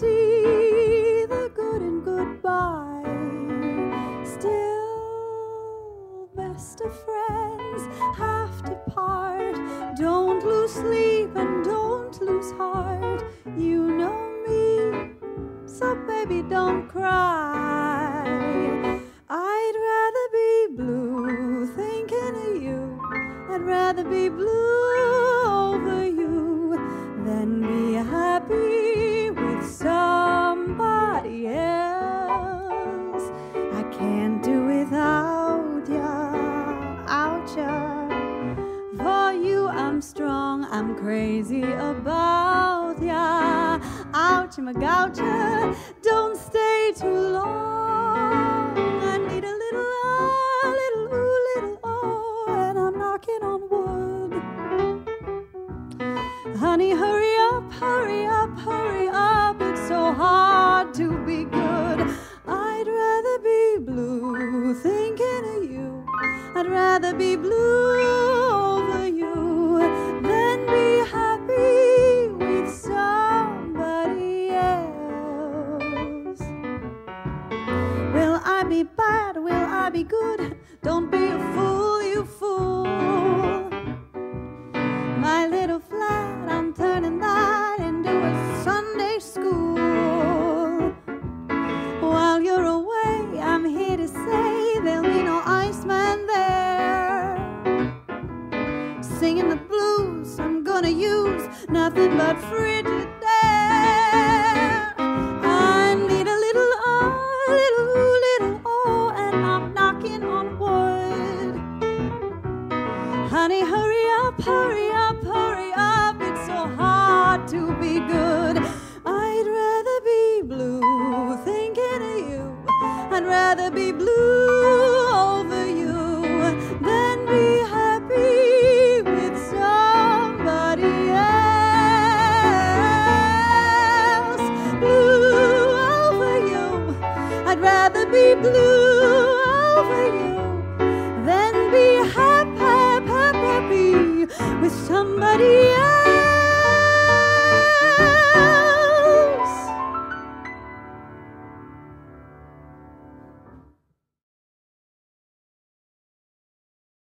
see the good and goodbye. Still, best of friends have to part. Don't lose sleep and don't lose heart. You know me, so baby, don't cry. I'd rather be blue thinking of you. I'd rather be blue over you than be happy. I'm strong, I'm crazy about ya. Ouch, I'm a goucher, don't stay too long. I need a little, ah, little, ooh, little, oh, and I'm knocking on wood. Honey, hurry up, hurry up, hurry up. It's so hard to be good. I'd rather be blue thinking of you. I'd rather be blue be good? Don't be a fool, you fool. My little flat, I'm turning that into a Sunday school. While you're away, I'm here to say there'll be no Iceman there. Singing the blues, I'm gonna use nothing but frigid Honey, hurry up, hurry up, hurry up. It's so hard to be good. I'd rather be blue thinking of you. I'd rather be blue over you than be happy with somebody else. Blue over you. I'd rather be blue over you than